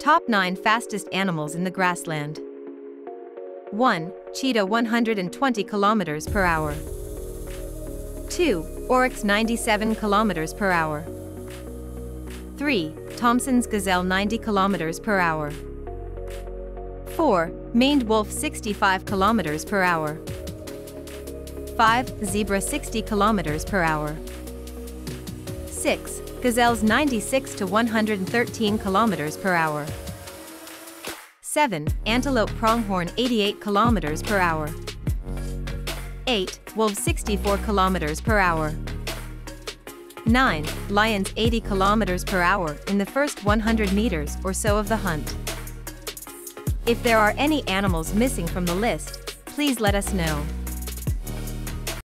Top 9 Fastest Animals in the Grassland 1. Cheetah 120 km per hour 2. Oryx 97 km per hour 3. Thomson's Gazelle 90 km per hour 4. Maned Wolf 65 km per hour 5. Zebra 60 km per hour 6. Gazelles 96 to 113 km per hour 7. Antelope pronghorn 88 km per hour 8. Wolves 64 km per hour 9. Lions 80 km per hour in the first 100 meters or so of the hunt. If there are any animals missing from the list, please let us know.